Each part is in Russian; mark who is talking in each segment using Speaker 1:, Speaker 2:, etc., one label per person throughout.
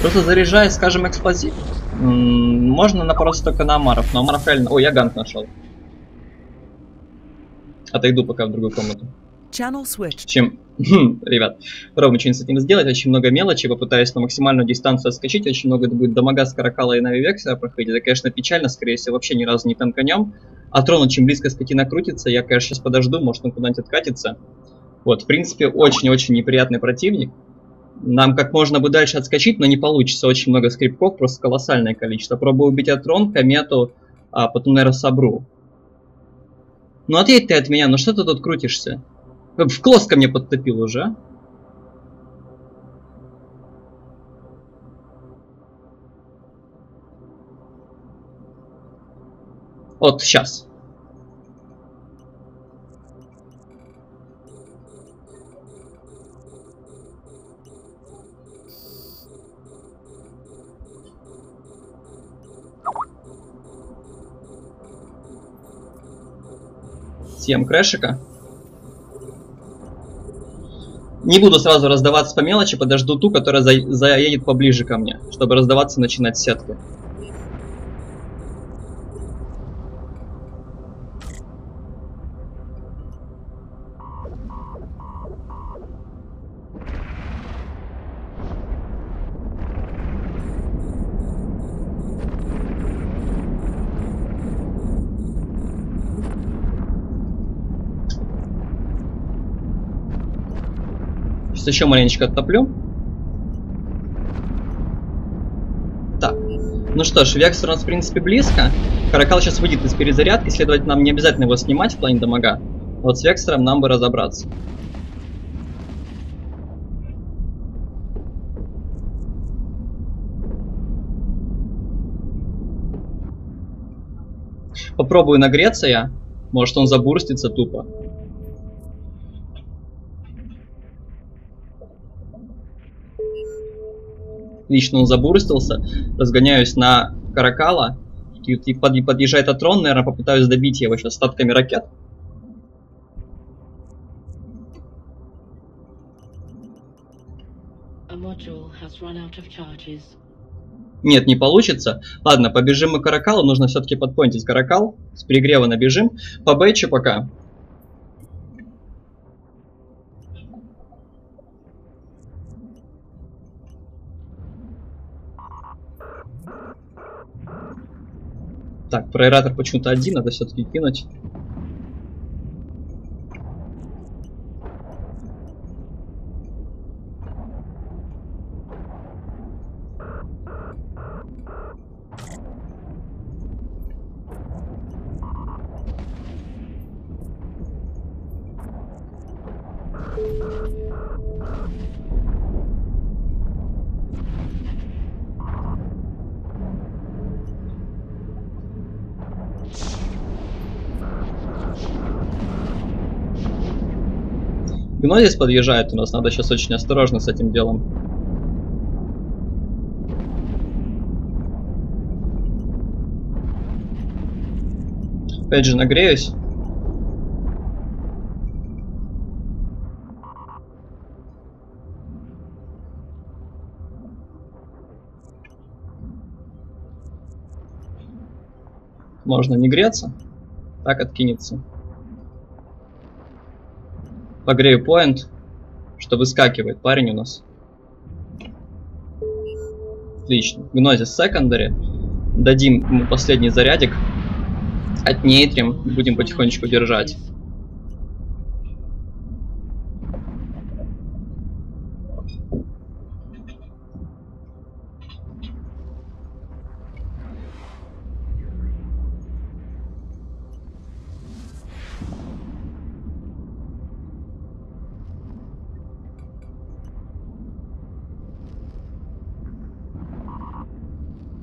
Speaker 1: Просто заряжая, скажем, explosive, можно напороться только на Амаров. Но Амаров реально... О, я gang нашел. Отойду пока в другую комнату. Чем... Ребят, попробуем что-нибудь с этим сделать. Очень много мелочи. Попытаюсь на максимальную дистанцию отскочить. Очень много это будет damage а с Каракала и Нави Вексора проходить. Это, конечно, печально. Скорее всего, вообще ни разу не танканем. А трону, чем близко скотина крутится, я, конечно, сейчас подожду. Может, он куда-нибудь откатится. Вот, в принципе, очень-очень неприятный противник. Нам как можно бы дальше отскочить, но не получится. Очень много скрипков, просто колоссальное количество. Пробую убить Атрон, Комету, а потом, наверное, Сабру. Ну отъедь ты от меня, ну что ты тут крутишься? В клосс ко мне подтопил уже. Вот сейчас. Съем крэшика. Не буду сразу раздаваться по мелочи, подожду ту, которая за заедет поближе ко мне, чтобы раздаваться начинать сетку. Сейчас еще маленечко оттоплю. Так. Ну что ж, Векстер у нас в принципе близко. Каракал сейчас выйдет из перезарядки, следовательно, нам не обязательно его снимать в плане дамага. Вот с Векстером нам бы разобраться. Попробую нагреться я. Может он забурстится тупо. Отлично, он забурстился. Разгоняюсь на Каракала. И, и под, подъезжает Атрон, наверное, попытаюсь добить его сейчас остатками ракет. Нет, не получится. Ладно, побежим мы к Каракалу. Нужно все-таки подпонтить Каракал. С перегрева набежим. По бэчу пока. Так, проэратор почему-то один, надо все-таки кинуть. Вино здесь подъезжает у нас, надо сейчас очень осторожно с этим делом. Опять же нагреюсь. Можно не греться, так откинется погрею point, что выскакивает парень у нас. Отлично. Гнозис секондари. Дадим ему последний зарядик. Отнейтрим. Будем потихонечку держать.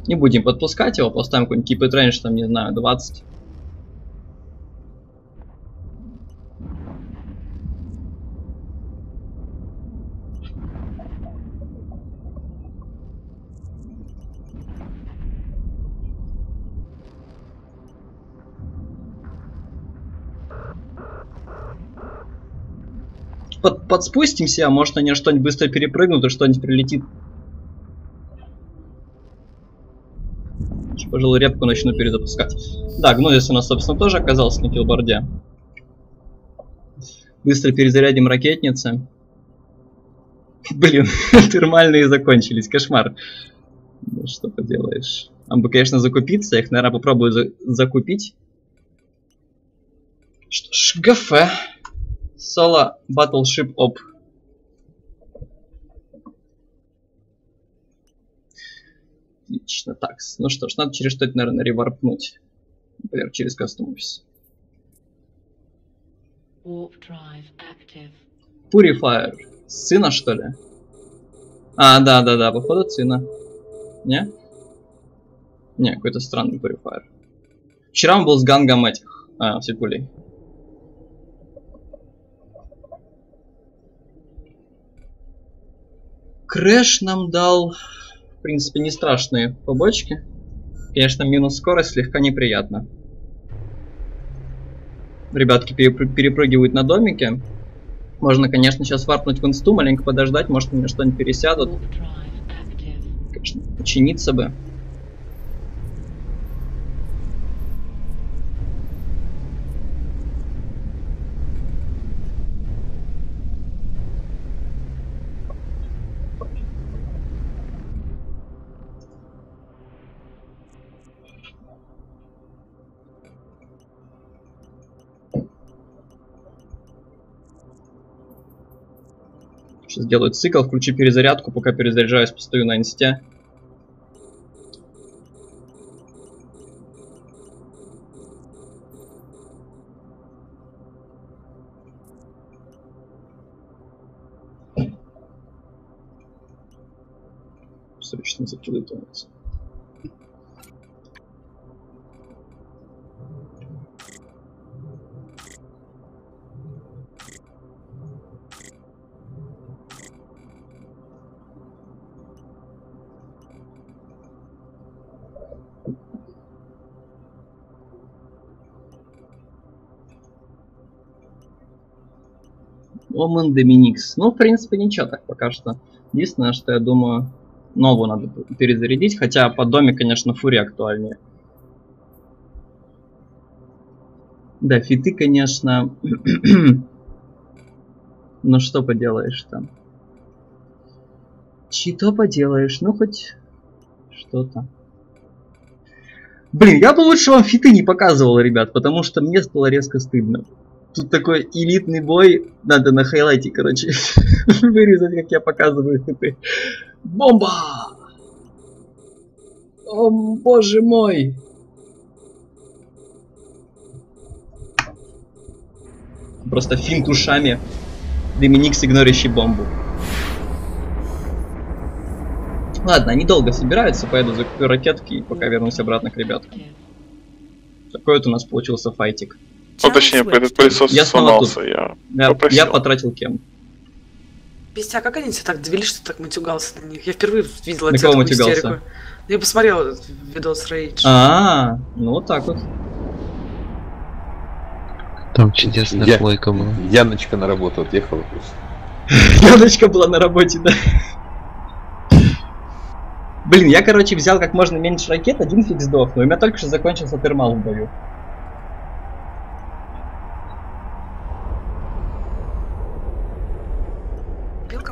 Speaker 1: Не будем подпускать его, поставим какой-нибудь keep it range, там, не знаю, 20. Под, подспустимся, а может они что-нибудь быстро перепрыгнут и что-нибудь прилетит Пожалуй, репку начну перезапускать. Да, Гнозис у нас, собственно, тоже оказался на килборде. Быстро перезарядим ракетницы. Блин, термальные закончились, кошмар. Ну, что поделаешь. Нам бы, конечно, закупиться, я их, наверное, попробую за закупить. Что ж, ГФ. Соло Battleship Op. Отлично, так. Ну что ж, надо через что-то, наверное, реварпнуть. Например, через Custom Office. Purifier. Сына, что ли? А, да-да-да, походу сына. Не? Не, какой-то странный Purifier. Вчера он был с гангом этих, а, пулей. Крэш нам дал, в принципе, не страшные побочки. Конечно, минус скорость слегка неприятно. Ребятки перепрыгивают на домике. Можно, конечно, сейчас варпнуть в инсту, маленько подождать, может, мне что-нибудь пересядут. Конечно, починиться бы. Сейчас сделаю цикл, включу перезарядку, пока перезаряжаюсь, постою на инсте. Срочно закидывает Omen Доминикс. Ну, в принципе, ничего так пока что. Единственное, что я думаю, новую надо перезарядить, хотя по доме, конечно, фури актуальнее. Да, фиты, конечно... ну, что поделаешь там. Что поделаешь, ну, хоть что-то. Блин, я бы лучше вам фиты не показывал, ребят, потому что мне стало резко стыдно. Тут такой элитный бой. Надо на хайлайте, короче, вырезать, как я показываю. Бомба! О, боже мой! Просто финт ушами. Доминик игнорящий бомбу. Ладно, они долго собираются, поеду закуплю ракетки пока вернусь обратно к ребяткам. Такой вот у нас получился файтик.
Speaker 2: Ну, точнее, этот пылесос я сломался, я,
Speaker 1: я Я потратил кем.
Speaker 3: Пестя, а как они тебя так довели, что так матюгался на них? Я впервые видела
Speaker 1: на кого матюгался? истерику.
Speaker 3: Я посмотрел видос Рейдж.
Speaker 1: А, -а, -а ну вот так вот.
Speaker 4: Там чудесная я, плойка была.
Speaker 2: Яночка на работу отъехала
Speaker 1: просто. Яночка была на работе, да. Блин, я, короче, взял как можно меньше ракет, один фиг сдох, но у меня только что закончился термал в бою.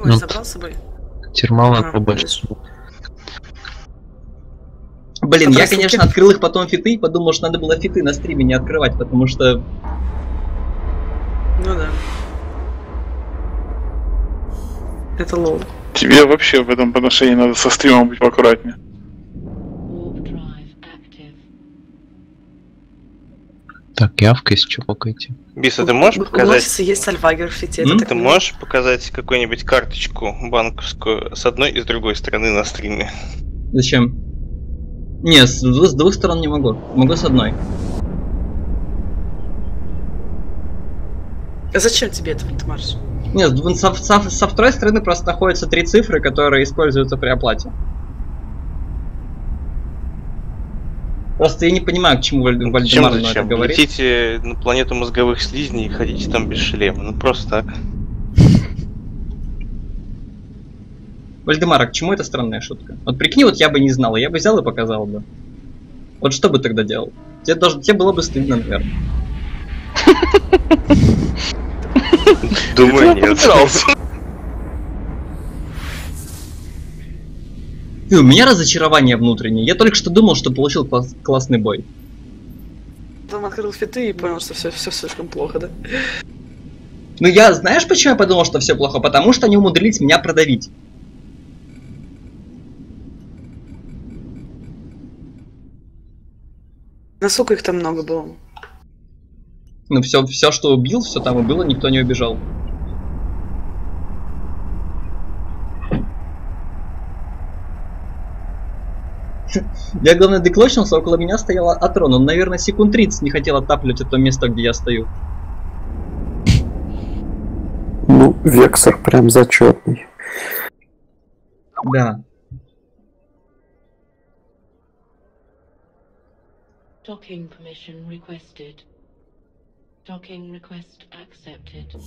Speaker 3: Кого ну, забрал с собой?
Speaker 4: Термал ага, побольше.
Speaker 1: Блин, я, конечно, открыл их потом фиты и подумал, что надо было фиты на стриме не открывать, потому что...
Speaker 3: Ну да. Это лол.
Speaker 2: Тебе вообще в этом отношении надо со стримом быть поаккуратнее.
Speaker 4: Так, явка, если что, покайте.
Speaker 5: Биса, ты можешь показать... У
Speaker 3: есть альвагер в фите.
Speaker 5: Ты можешь показать какую-нибудь карточку банковскую с одной и с другой стороны на стриме?
Speaker 1: Зачем? Не, с, с двух сторон не могу. Могу с одной.
Speaker 3: А зачем тебе это, Вальдемарс?
Speaker 1: Нет, со, со, со второй стороны просто находятся три цифры, которые используются при оплате. Просто я не понимаю, к чему Вальдемар Чем
Speaker 5: это говорит. Летите на планету мозговых слизней и ходите там без шлема. Ну просто так.
Speaker 1: Вальдемар, а к чему эта странная шутка? Вот прикинь, вот я бы не знал, я бы взял и показал бы. Вот что бы тогда делал? Тебе, даже, тебе было бы стыдно, наверное.
Speaker 5: Думаю, нет.
Speaker 1: И у меня разочарование внутреннее. Я только что думал, что получил класс- классный бой.
Speaker 3: Потом открыл фиты и понял, что все, все слишком плохо, да?
Speaker 1: Ну я, знаешь, почему я подумал, что все плохо? Потому что они умудрились меня продавить.
Speaker 3: Насколько их там много было?
Speaker 1: Ну все, все, что убил, все там и было, никто не убежал. Я, главное, деклочился, около меня стоял Атрон. Он, наверное, секунд 30 не хотел оттапливать это место, где я стою.
Speaker 6: Ну, Вексор прям зачетный.
Speaker 1: Да.
Speaker 7: Docking permission requested. Docking request accepted.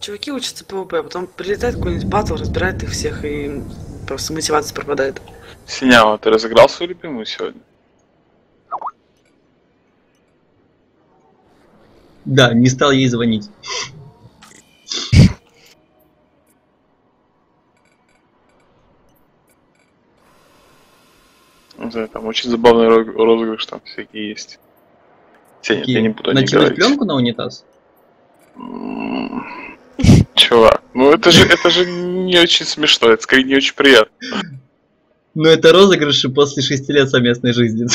Speaker 3: Чуваки учатся ПВП, а потом прилетает какой-нибудь батл, разбирает их всех и просто мотивация пропадает.
Speaker 2: Синява, ты разыграл свою любимую сегодня?
Speaker 1: Да, не стал ей звонить.
Speaker 2: Не знаю, там очень забавный розы- розыгрыш там всякие есть. Сеня, я не буду
Speaker 1: Накинуть
Speaker 2: говорить.
Speaker 1: пленку на унитаз?
Speaker 2: Чувак, ну это же, это же не очень смешно, это скорее не очень приятно.
Speaker 1: Ну это розыгрыши после шести лет совместной жизни.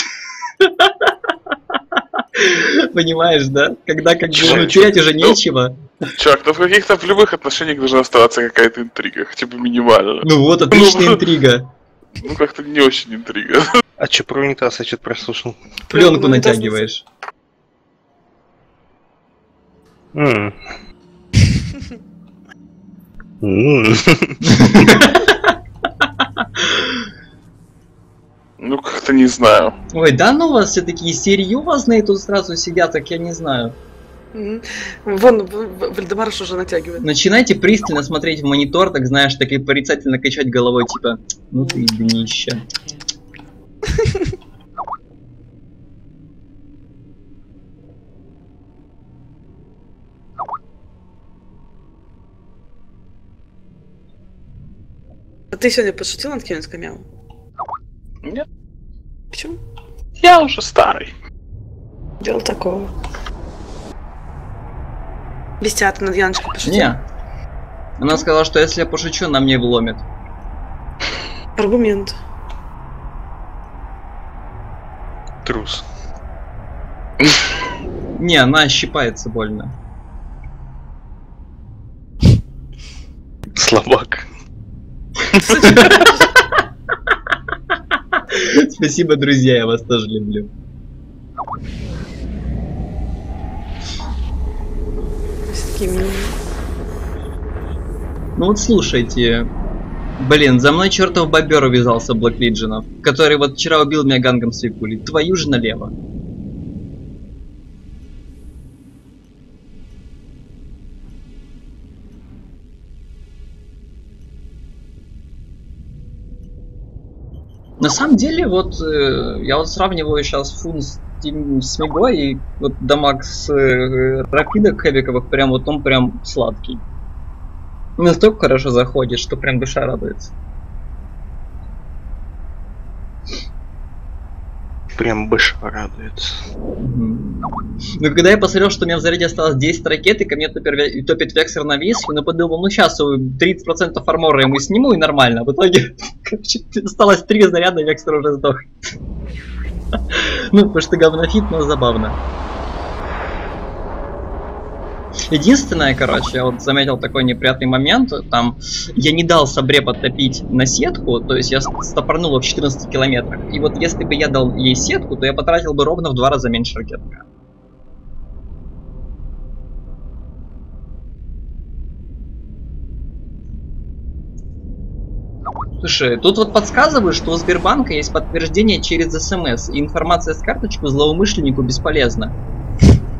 Speaker 1: Понимаешь, да? Когда как бы ну, терять уже
Speaker 2: ну,
Speaker 1: нечего.
Speaker 2: Чувак, ну в каких-то в любых отношениях должна оставаться какая-то интрига, хотя бы минимально.
Speaker 1: Ну вот, отличная интрига.
Speaker 2: Ну как-то не очень интрига.
Speaker 5: А че про унитаз я что-то прослушал?
Speaker 1: Пленку
Speaker 3: Ну,
Speaker 1: натягиваешь.
Speaker 5: М.
Speaker 2: Ну как-то не знаю.
Speaker 1: Ой, да ну у вас все такие серьезные тут сразу сидят, так я не знаю.
Speaker 3: Вон, Вальдемарш уже натягивает.
Speaker 1: Начинайте пристально смотреть в монитор, так знаешь, так и порицательно качать головой, типа, ну ты днище.
Speaker 3: А ты сегодня пошутил над кем-нибудь мяу?
Speaker 2: Нет,
Speaker 3: Почему?
Speaker 2: я уже старый.
Speaker 3: Дело такого. Бестия, ты над Яночкой пошутил?
Speaker 1: Не. Она сказала, что если я пошучу, на мне вломит.
Speaker 3: Аргумент.
Speaker 5: Трус.
Speaker 1: Не, она щипается больно.
Speaker 5: Слабак.
Speaker 1: Спасибо, друзья, я вас тоже люблю. Ну вот слушайте. Блин, за мной чертов бобер увязался Блэк Лиджинов, который вот вчера убил меня гангом с пулей. Твою же налево. На самом деле, вот э, я вот сравниваю сейчас фун с, тем- с Мегой, и вот дамаг с э, рапидок хэвиковых, прям вот он прям сладкий. Настолько хорошо заходит, что прям душа радуется.
Speaker 5: Прям быш радуется.
Speaker 1: Мгм. Ну, когда я посмотрел, что у меня в заряде осталось 10 ракет, и ко мне топер, топит Вексер на виске, ну подумал, ну сейчас 30% армора ему сниму и нормально. В итоге короче, осталось 3 заряда, и Вексер уже сдох. Ну, потому что говнофит, но забавно. Единственное, короче, я вот заметил такой неприятный момент, там я не дал Сабре подтопить на сетку, то есть я стопорнул в 14 километрах. И вот если бы я дал ей сетку, то я потратил бы ровно в два раза меньше ракет. Слушай, тут вот подсказывают, что у Сбербанка есть подтверждение через СМС, и информация с карточку злоумышленнику бесполезна.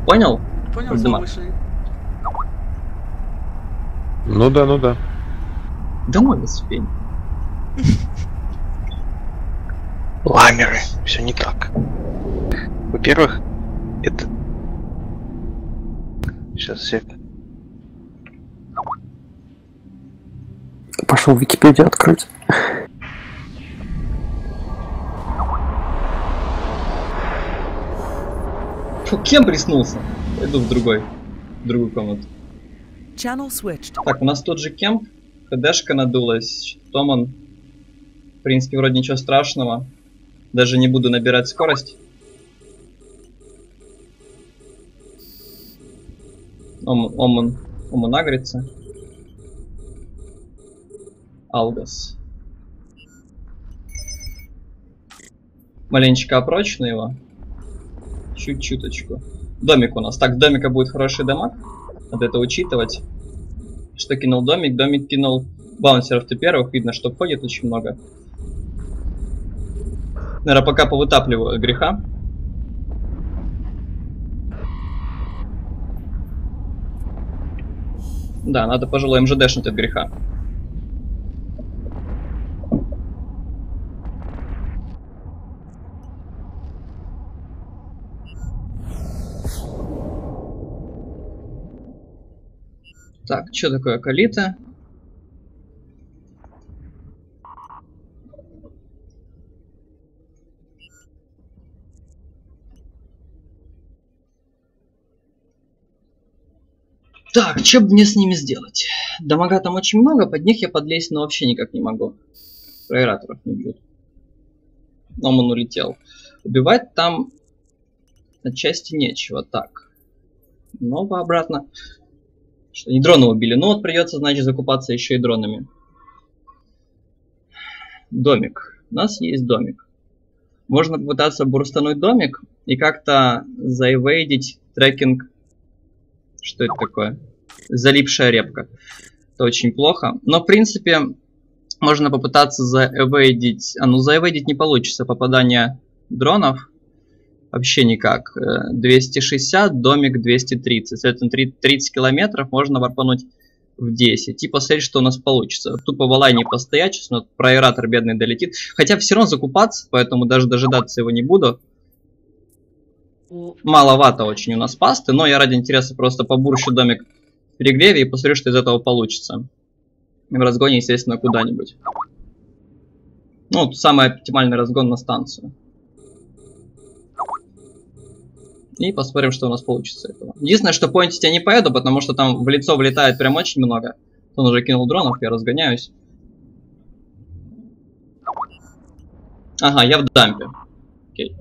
Speaker 1: Понял?
Speaker 3: Понял,
Speaker 1: Вальдемар.
Speaker 3: злоумышленник?
Speaker 8: Ну да, ну да.
Speaker 1: Домой вас фень.
Speaker 5: Ламеры. Все не так. Во-первых, это... Сейчас, сек.
Speaker 6: Пошел Википедию открыть.
Speaker 1: Фу, кем приснулся? Пойду в другой, в другую комнату. Так, у нас тот же кемп. КДшка надулась. Томан. В принципе, вроде ничего страшного. Даже не буду набирать скорость. Ом, оман. Оман агрится. Алгас. Маленечко опрочно его. Чуть-чуточку. Домик у нас. Так, домика будет хороший дамаг. Надо это учитывать. Что кинул домик? Домик кинул баунсеров-то первых. Видно, что ходит очень много. Наверное, пока повытапливаю греха. Да, надо, пожалуй, МЖДшнуть от греха. Так, что такое калита? Так, что бы мне с ними сделать? Дамага там очень много, под них я подлезть, но вообще никак не могу. Проираторов не бьют. Но он улетел. Убивать там отчасти нечего. Так. Снова обратно. Что не дроны убили. Ну вот придется, значит, закупаться еще и дронами. Домик. У нас есть домик. Можно попытаться бурстануть домик и как-то заэвейдить трекинг. Что это такое? Залипшая репка. Это очень плохо. Но, в принципе, можно попытаться заэвейдить... А, ну, заэвейдить не получится попадание дронов. Вообще никак. 260, э, домик 230. Соответственно, 30 километров можно варпануть в 10. И посмотреть, что у нас получится. Тупо в лайне постоять, сейчас вот проиратор бедный долетит. Хотя все равно закупаться, поэтому даже дожидаться его не буду. Маловато очень у нас пасты, но я ради интереса просто побурщу домик в перегреве и посмотрю, что из этого получится. В разгоне, естественно, куда-нибудь. Ну, самый оптимальный разгон на станцию. И посмотрим, что у нас получится этого. Единственное, что поинтить я не поеду, потому что там в лицо влетает прям очень много. Он уже кинул дронов, я разгоняюсь. Ага, я в дампе. Окей.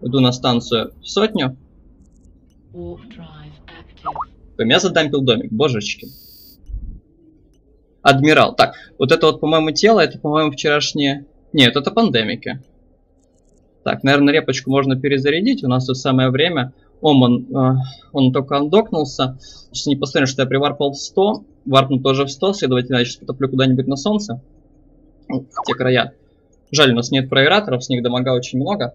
Speaker 1: Иду на станцию в сотню. Я задампил домик, божечки. Адмирал. Так, вот это вот, по-моему, тело, это, по-моему, вчерашнее... Нет, это пандемики. Так, наверное, репочку можно перезарядить. У нас тут самое время. Оман, э, он только андокнулся. Сейчас не посмотрим, что я приварпал в 100. Варпну тоже в 100, следовательно, я сейчас потоплю куда-нибудь на солнце. В те края. Жаль, у нас нет проираторов, с них дамага очень много.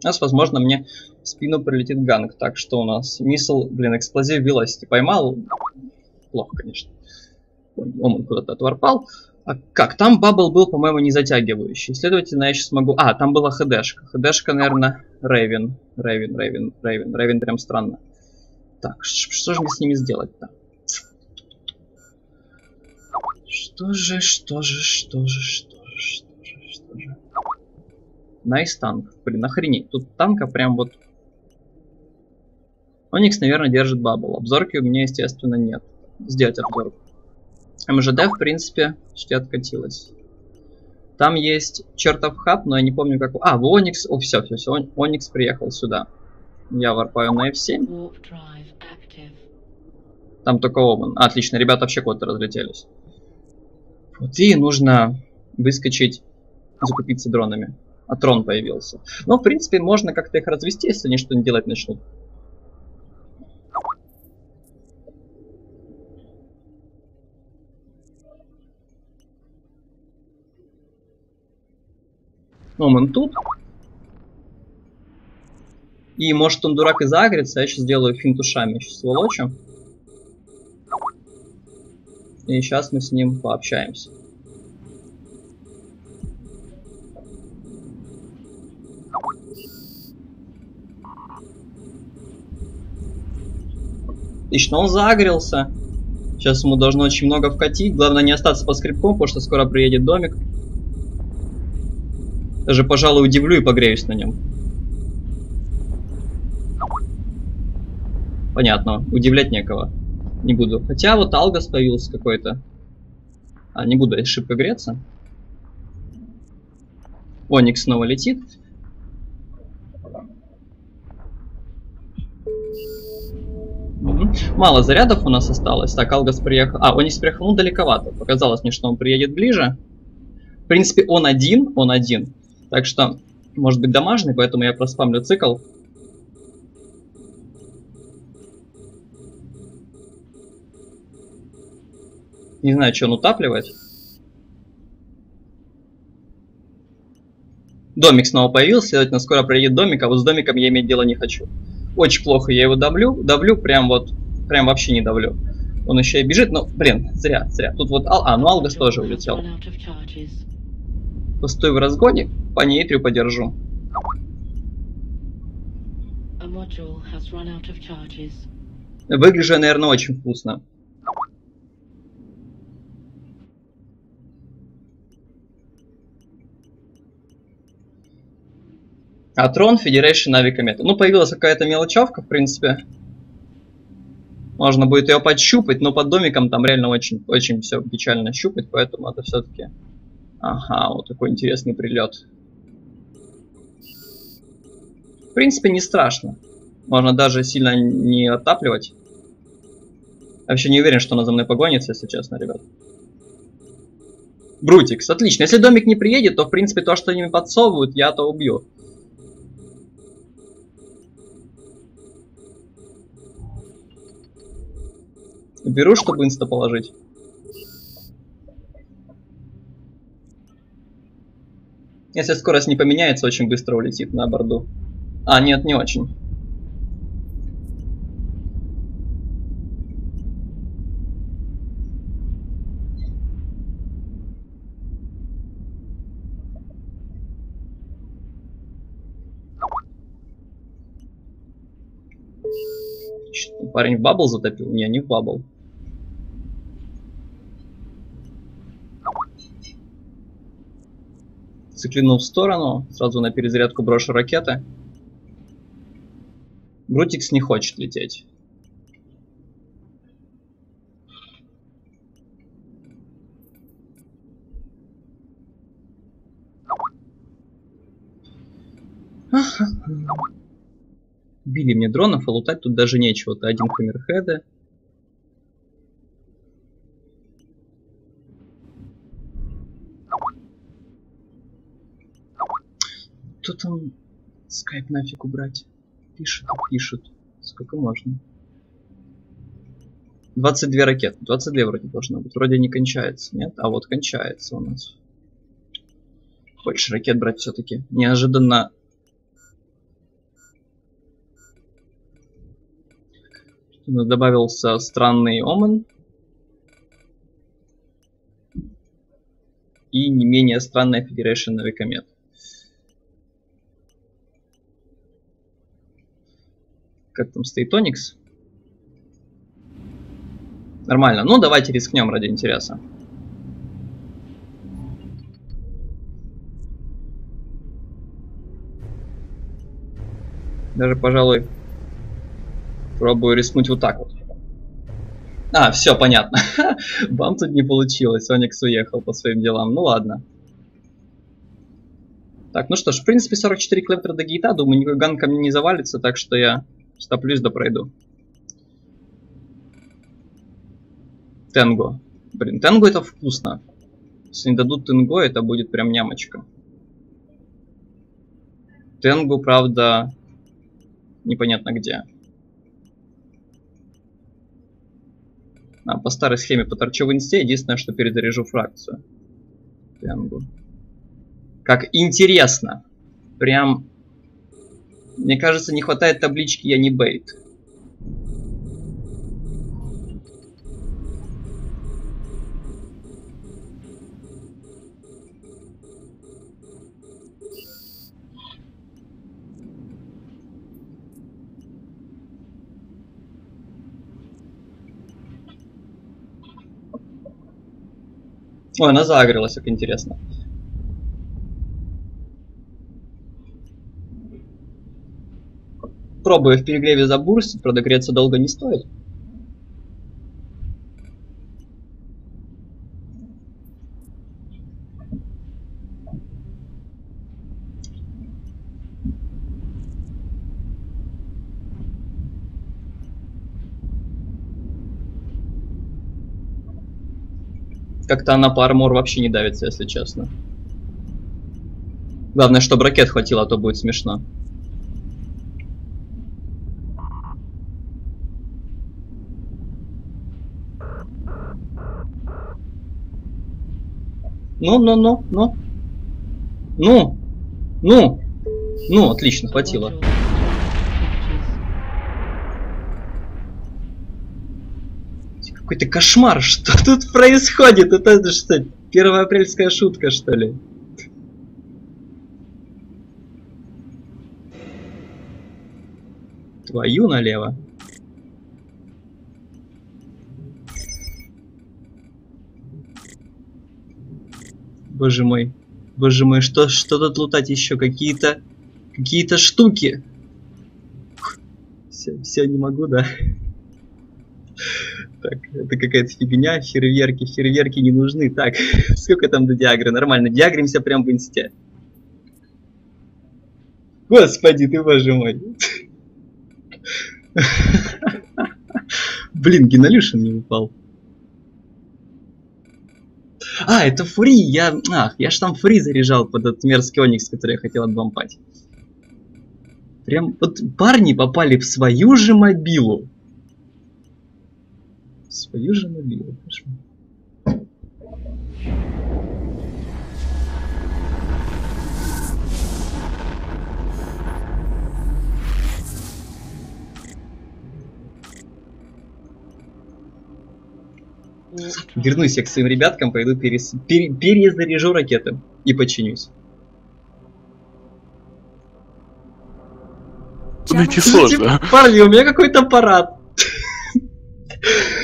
Speaker 1: Сейчас, возможно, мне в спину прилетит ганг. Так, что у нас? Мисл, блин, эксплозив Velocity поймал. Плохо, конечно. Омен куда-то отварпал. А как? Там bubble был, по-моему, не затягивающий. Следовательно, я сейчас могу... А, там была хдшка. Хдшка, наверное, Рейвен. Рейвен, Рейвен, Рейвен. Рейвен прям странно. Так, что же мне с ними сделать-то? Что же, что же, что же, что же, что же, что же. Nice tank. Блин, охренеть. Тут танка прям вот... Оникс, наверное, держит бабл. Обзорки у меня, естественно, нет. Сделать обзорку. МЖД, в принципе, почти откатилась. Там есть чертов хаб, но я не помню как... А, в Оникс... О, все, все, все. Оникс приехал сюда. Я варпаю на F7. Там только Оман. А, отлично, ребята вообще куда-то разлетелись. Вот и нужно выскочить, закупиться дронами. А трон появился. Но, в принципе, можно как-то их развести, если они что-нибудь делать начнут. окном он тут. И может он дурак и загрится, я сейчас сделаю финт ушами, сейчас его. И сейчас мы с ним пообщаемся. что он загрелся. Сейчас ему должно очень много вкатить. Главное не остаться под скрипком, потому что скоро приедет домик. Даже, пожалуй, удивлю и погреюсь на нем. Понятно, удивлять некого. Не буду. Хотя вот Алгас появился какой-то. А, не буду шибко греться. Оникс снова летит. Мало зарядов у нас осталось. Так, Алгас приехал. А, Оникс приехал, ну, далековато. Показалось мне, что он приедет ближе. В принципе, он один, он один. Так что, может быть, домашний, поэтому я проспамлю цикл. Не знаю, что он утапливает. Домик снова появился, следовательно, скоро приедет домик, а вот с домиком я иметь дело не хочу. Очень плохо я его давлю, давлю прям вот, прям вообще не давлю. Он еще и бежит, но, блин, зря, зря. Тут вот, а, ну Алгас тоже улетел. Постой в разгоне, по нейтрию подержу. Выгляжу, наверное, очень вкусно. А Трон, Federation. Ну, появилась какая-то мелочевка, в принципе. Можно будет ее подщупать, но под домиком там реально очень, очень все печально щупать, поэтому это все-таки... Ага, вот такой интересный прилет. В принципе, не страшно. Можно даже сильно не отапливать. Я вообще не уверен, что она за мной погонится, если честно, ребят. Брутикс, отлично. Если домик не приедет, то, в принципе, то, что они подсовывают, я-то убью. Беру, чтобы инста положить. Если скорость не поменяется, очень быстро улетит на борду. А, нет, не очень. Парень в bubble затопил? Не, не в bubble. Циклинул в сторону, сразу на перезарядку брошу ракеты. Брутикс не хочет лететь. Били мне дронов, а лутать тут даже нечего. То один хаммерхеда. Кто там скайп нафиг убрать? Пишут пишут. Сколько можно? 22 ракеты. 22 вроде должно быть. Вроде не кончается, нет? А вот кончается у нас. Хочешь ракет брать все-таки? Неожиданно добавился странный Омен. И не менее странная Federation Навикомет. Как там стоит Оникс? Нормально. Ну, давайте рискнем ради интереса. Даже, пожалуй, Пробую рискнуть вот так вот. А, все, понятно. Бам тут не получилось. Оникс уехал по своим делам. Ну ладно. Так, ну что ж, в принципе, 44 километра до гейта. Думаю, никакой ган ко мне не завалится, так что я стоплюсь да пройду. Тенго. Блин, тенго это вкусно. Если не дадут тенго, это будет прям нямочка. Тенгу, правда, непонятно где. А, по старой схеме поторчу в инсте, единственное, что перезаряжу фракцию. Тенгу. Как интересно. Прям... Мне кажется, не хватает таблички «Я не бейт». Ой, она загрелась, как интересно. Пробую в перегреве забурстить, правда греться долго не стоит. Как-то она по армор вообще не давится, если честно. Главное, чтобы ракет хватило, а то будет смешно. Ну, ну, ну, ну. Ну. Ну. Ну, отлично, хватило. Какой-то кошмар, что тут происходит? Это, это что, первоапрельская шутка, что ли? Твою налево. Боже мой. Боже мой, что, что тут лутать еще? Какие-то... Какие-то штуки. Все, все, не могу, да? Так, это какая-то фигня, фейерверки, фейерверки не нужны. Так, сколько там до диагры? Нормально, диагримся прям в инсте. Господи, ты боже мой. Блин, Генолюшин не упал. А, это фри, я... Ах, я ж там фри заряжал под этот мерзкий оникс, который я хотел отбомпать. Прям вот парни попали в свою же мобилу. В свою же мобилу, кошмар. Вернусь я к своим ребяткам, пойду перес... пере... перезаряжу ракеты и починюсь.
Speaker 2: Найти сложно.
Speaker 1: Парни, у меня какой-то аппарат.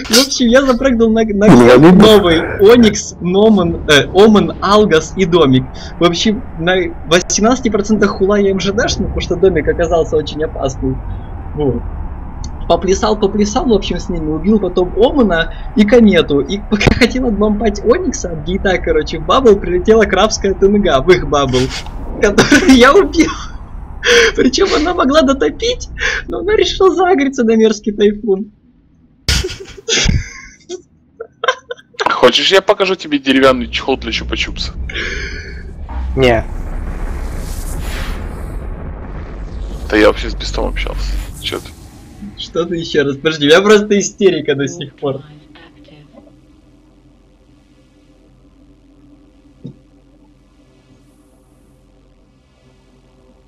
Speaker 1: В общем, я запрыгнул на, на новый Оникс, Номан, э, Омен, Алгас и Домик. В общем, на 18% хула я МЖДшный, потому что Домик оказался очень опасный. Вот поплясал, поплясал, в общем, с ними, убил потом Омана и Комету. И пока хотел отбомбать Оникса от гейта, короче, в бабл прилетела крабская ТНГ в их бабл, которую я убил. Причем она могла дотопить, но она решила загореться на мерзкий тайфун.
Speaker 2: Хочешь, я покажу тебе деревянный чехол для чупа-чупса?
Speaker 5: Не.
Speaker 2: Да я вообще с Бестом общался. Че ты?
Speaker 1: Что ты еще раз? Подожди, у просто истерика до сих пор.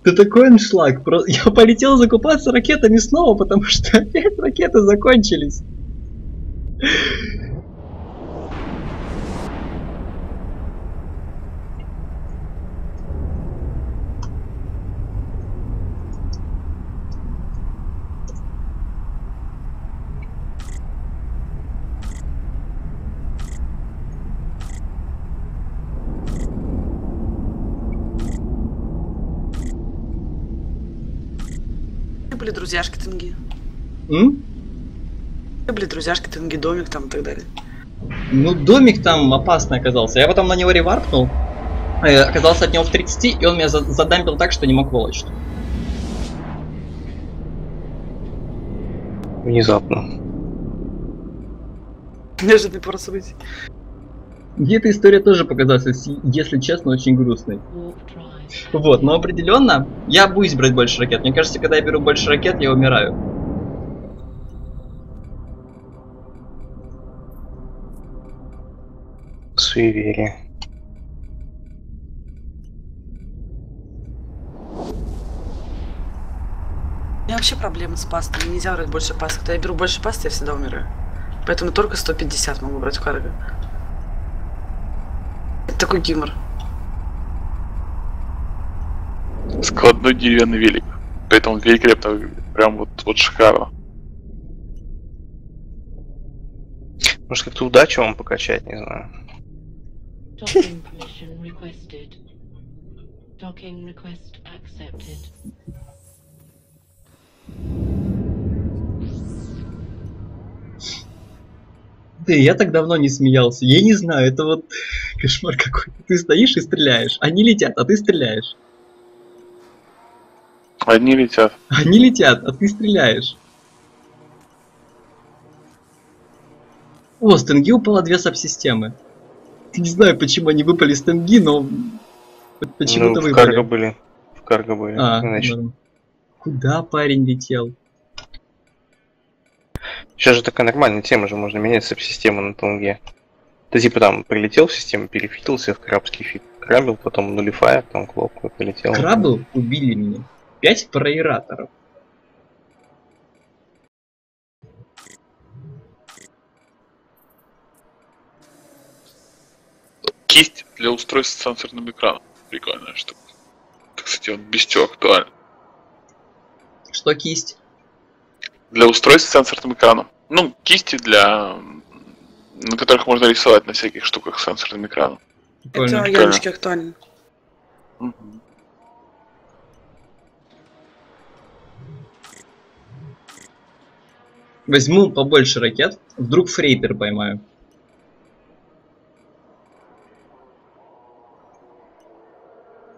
Speaker 1: Это такой аншлаг. Я полетел закупаться ракетами снова, потому что опять ракеты закончились.
Speaker 3: были друзьяшки Тенги?
Speaker 1: М?
Speaker 3: были друзьяшки Тенги, домик там и так далее?
Speaker 1: Ну, домик там опасный оказался. Я потом на него реваркнул. Э, оказался от него в 30, и он меня задампил так, что не мог волочить.
Speaker 5: Внезапно.
Speaker 3: Неожиданный поворот событий.
Speaker 1: Мне эта история тоже показалась, если честно, очень грустной. Вот, но определенно, я боюсь брать больше ракет. Мне кажется, когда я беру больше ракет, я умираю.
Speaker 5: Суеверие.
Speaker 3: У меня вообще проблемы с пастой. Нельзя брать больше пасты. Когда я беру больше пасты, я всегда умираю. Поэтому только 150 могу брать в карго. Такой гимор.
Speaker 2: Складной деревянный велик. Поэтому великолепно, прям вот, вот шикарно.
Speaker 5: Может как-то удачу вам покачать, не знаю.
Speaker 7: Docking permission requested. Docking request accepted.
Speaker 1: Да, я так давно не смеялся. Я не знаю, это вот кошмар какой-то. Ты стоишь и стреляешь. Они летят, а ты стреляешь.
Speaker 2: Одни летят.
Speaker 1: Они летят, а ты стреляешь. О, с Тенги упало две сабсистемы. Не знаю, почему они выпали с Тенги, но почему-то
Speaker 5: ну, в
Speaker 1: выпали.
Speaker 5: карго были. В карго были.
Speaker 1: А, норм. Куда парень летел?
Speaker 5: Сейчас же такая нормальная тема же, можно менять сабсистему на тонге. Ты типа там прилетел в систему, перефитился в крабский фит. Крабил, потом нулифайр, там кнопку и полетел.
Speaker 1: Крабы убили меня. Пять проираторов.
Speaker 2: Кисть для устройств с сенсорным экраном. Прикольная штука. Это, кстати, вот без чего актуально.
Speaker 1: Что кисть?
Speaker 2: Для устройств с сенсорным экраном. Ну, кисти для... на которых можно рисовать на всяких штуках с сенсорным экраном.
Speaker 3: Это ямочки актуально.
Speaker 2: Мгм.
Speaker 1: Возьму побольше ракет, вдруг фрейтер поймаю.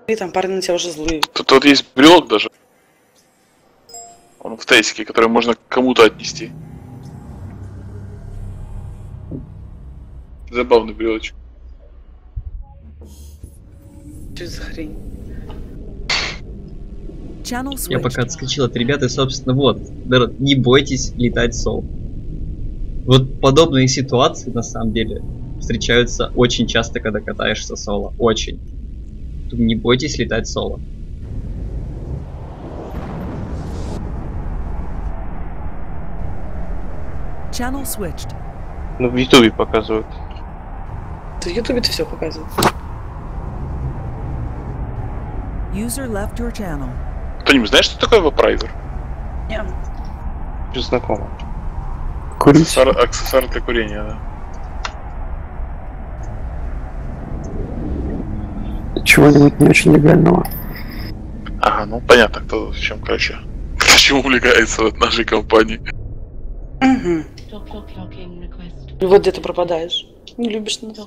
Speaker 3: И там парни на тебя уже злые.
Speaker 2: Тут вот есть брелок даже. Он в тестике, который можно кому-то отнести. Забавный брелочек.
Speaker 3: Что за хрень?
Speaker 1: Я пока отскочил от ребят, и, собственно, вот. народ, Не бойтесь летать сол. Вот подобные ситуации, на самом деле, встречаются очень часто, когда катаешься соло. Очень. Не бойтесь летать соло.
Speaker 9: Channel switched.
Speaker 5: Ну, в Ютубе показывают.
Speaker 3: Ты в ютубе ты все показывает.
Speaker 9: User left your channel.
Speaker 2: Кто-нибудь знает, что такое вапрайзер?
Speaker 3: Не.
Speaker 5: Уже знакомо.
Speaker 6: Курить.
Speaker 2: Аксессуар, аксессуар для курения, да.
Speaker 6: Чего-нибудь не очень легального.
Speaker 2: Ага, ну понятно, кто в чем, короче. Чем увлекается вот нашей компании.
Speaker 3: Угу. И вот где ты пропадаешь. Не любишь нас.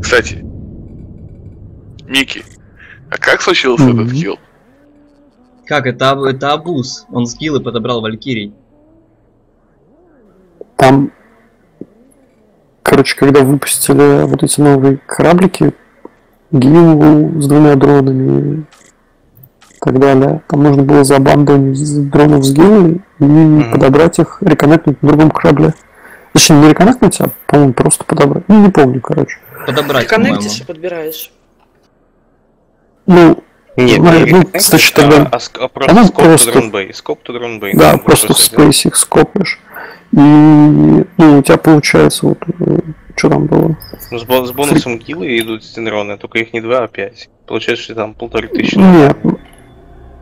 Speaker 2: Кстати, Микки, а как случился
Speaker 6: Мгм.
Speaker 2: этот килл?
Speaker 1: Как, это, это абуз. Он скиллы подобрал Валькирий.
Speaker 6: Там, короче, когда выпустили вот эти новые кораблики, Гиеву с двумя дронами так далее, там нужно было забандонить дронов с и подобрать их, реконнектнуть на другом корабле. Точнее, не реконнектнуть, а, по-моему, просто подобрать. Ну, не помню, короче.
Speaker 1: Подобрать,
Speaker 3: Ты
Speaker 1: по-моему.
Speaker 3: коннектишь и подбираешь.
Speaker 6: Ну,
Speaker 5: Нет,
Speaker 6: Ну,
Speaker 5: не
Speaker 6: ну, значит,
Speaker 5: а,
Speaker 6: тогда-
Speaker 5: а ск- а просто
Speaker 6: Она
Speaker 5: скоп
Speaker 6: просто-
Speaker 5: to drone. Скоп to drone bay.
Speaker 6: да, просто в. Space их скопаешь. И, ну, у тебя получается вот, что там было?
Speaker 5: Ну, С, бо- с бонусом гилы идут дроны, только их не два, а пять. Получается, что там полторы тысячи.
Speaker 6: Нет.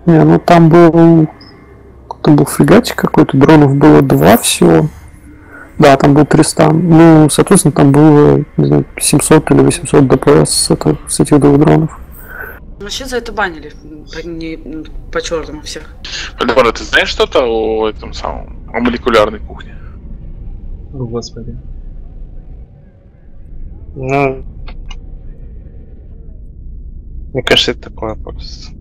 Speaker 6: Не, ну там был... Там был фрегатик какой-то, дронов было два всего. Да, там был Тристан. Ну, соответственно, там было, не знаю, 700 или 800 ДПС с, это- с этих двух дронов.
Speaker 3: Вообще за это банили. По, не, по черному всех.
Speaker 2: Вальдемар, ты знаешь что-то о этом самом, о молекулярной кухне?
Speaker 1: О, господи.
Speaker 5: Ну, мне кажется, это такое просто.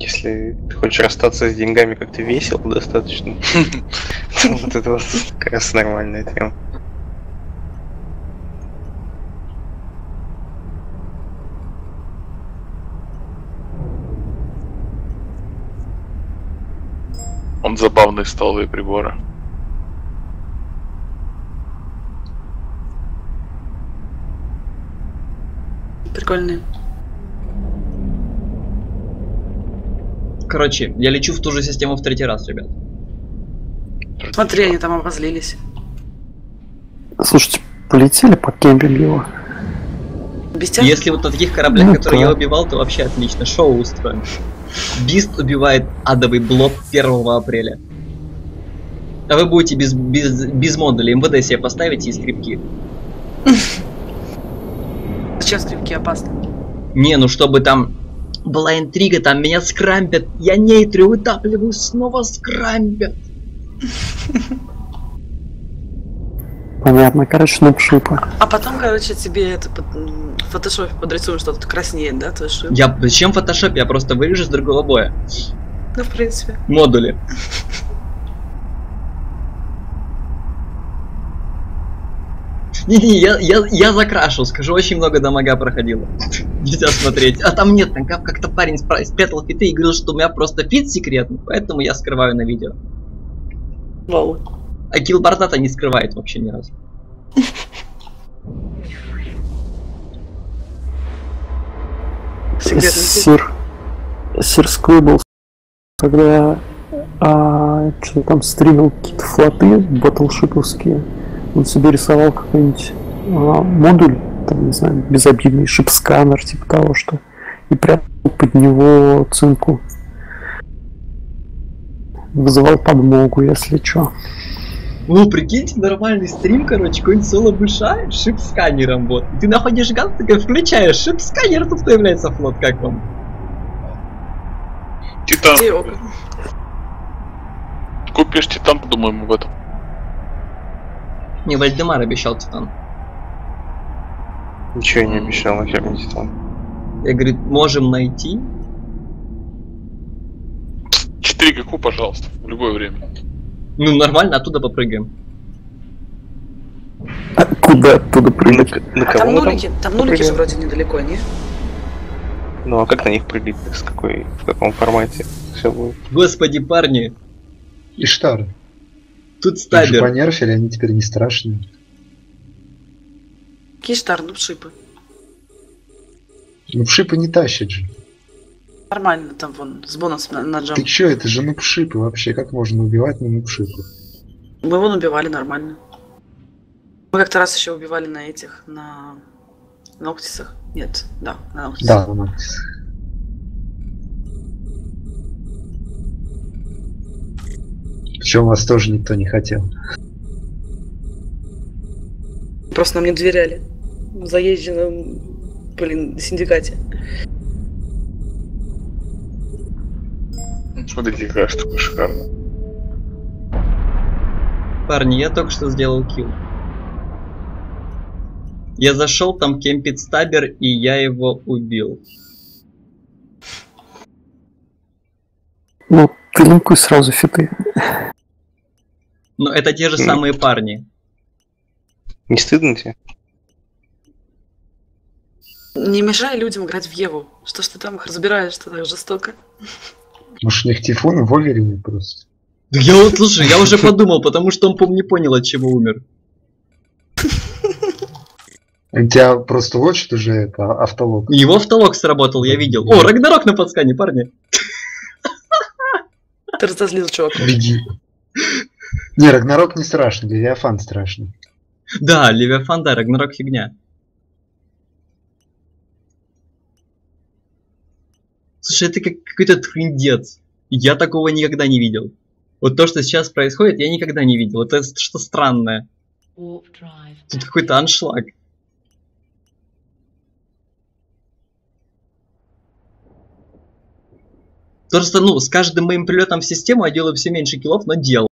Speaker 5: Если ты хочешь расстаться с деньгами как-то весело достаточно, то вот это вот как раз нормальная тема.
Speaker 2: Он забавные столовые приборы.
Speaker 3: Прикольные.
Speaker 1: Короче, я лечу в ту же систему в третий раз, ребят.
Speaker 3: Смотри, они там обозлились.
Speaker 6: Слушайте, полетели, покемпим его.
Speaker 3: Без тебя?
Speaker 1: Если вот на таких кораблях,
Speaker 6: Ну
Speaker 1: которые
Speaker 6: да.
Speaker 1: я убивал, то вообще отлично, шоу устроим. Бист убивает адовый блок 1 апреля. А вы будете без, без, без модулей МВД себе поставите и скрипки.
Speaker 3: Зачем скрипки опасны?
Speaker 1: Не, ну чтобы там была интрига, там меня скрампят, я нейтрю вытапливаю, снова скрампят.
Speaker 6: Понятно, короче, нуб шипа.
Speaker 3: А потом, короче, тебе это под- в фотошопе подрисуют, что тут краснеет, да, твой шип?
Speaker 1: Я зачем фотошоп? Я просто вырежу с другого боя.
Speaker 3: Ну, в принципе.
Speaker 1: Модули. Не-не, я, я, я закрашу, скажу, очень много damage а проходило. Нельзя смотреть. А там нет, там как- как-то парень спрятал фиты и говорил, что у меня просто фит секретный, поэтому я скрываю на видео.
Speaker 3: Вау.
Speaker 1: А killboard а-то не скрывает вообще ни разу.
Speaker 6: Sir... Sir Сквибл, когда а, что там стримил какие-то флоты батлшиповские, он себе рисовал какой-нибудь а, модуль, там, не знаю, безобидный ship-сканер, типа того, что и прятал под него цинку. Вызывал подмогу, если что.
Speaker 1: Ну, прикиньте, нормальный стрим, короче, какой-нибудь соло быша, ship-сканером, вот. Ты находишь газ, такой включаешь, ship-сканер, тут появляется флот, как вам?
Speaker 2: Титан. Купишь Титан, подумаем об этом.
Speaker 1: Не, Вальдемар обещал Титан.
Speaker 5: Ничего я не обещал, нахер мне титан.
Speaker 1: Я, говорит, можем найти.
Speaker 2: 4 ГК, пожалуйста, в любое время.
Speaker 1: Ну, нормально, оттуда попрыгаем.
Speaker 6: А куда оттуда
Speaker 5: На,
Speaker 6: прыгать?
Speaker 5: к- на
Speaker 3: А
Speaker 5: кого
Speaker 3: там нулики, там нулики же вроде недалеко, не?
Speaker 5: Ну а как на них прыгать? С какой, в каком формате все будет?
Speaker 1: Господи, парни,
Speaker 8: Иштар.
Speaker 1: Тут стабер.
Speaker 8: понерфили, они теперь не страшные.
Speaker 3: Киштар, ну шипы.
Speaker 8: Ну пшипы не тащат же.
Speaker 3: Нормально, там вон, с бонусом на, на джамп.
Speaker 8: Ты чё, это же нупшипы вообще. Как можно убивать на нупшипах?
Speaker 3: Мы его убивали нормально. Мы как-то раз еще убивали на этих, на Ноктисах. Нет, да, на Ноктисах.
Speaker 8: Да, ну. Причем вас тоже никто не хотел.
Speaker 3: Просто нам не доверяли. В заезженном, блин, синдикате.
Speaker 2: Смотрите, какая штука шикарная.
Speaker 1: Парни, я только что сделал килл. Я зашел, там кемпит стабер, и я его убил.
Speaker 6: Ну, ты линкуй сразу фиты.
Speaker 1: Но это те же
Speaker 5: М.
Speaker 1: самые парни.
Speaker 5: Не стыдно тебе?
Speaker 3: Не мешай людям играть в Еву. Что ж ты там их разбираешь-то так жестоко?
Speaker 8: Может, у них тифон Воверине просто.
Speaker 1: Да я вот, слушай, я уже подумал, потому что он, по не понял, от чего умер.
Speaker 8: У тебя просто лочит уже это автолог.
Speaker 1: Его автолог сработал, я видел. О, Рагнарок на подскане, парни.
Speaker 3: Ты разозлил чувака.
Speaker 8: Беги. Не, Рагнарок не страшный, Левиафан страшный.
Speaker 1: Да, Левиафан, да, Рагнарок фигня. Слушай, это как какой-то трындец. Я такого никогда не видел. Вот то, что сейчас происходит, я никогда не видел. Это что странное. Тут какой-то аншлаг. Просто, ну, с каждым моим прилетом в систему я делаю все меньше киллов, но делал.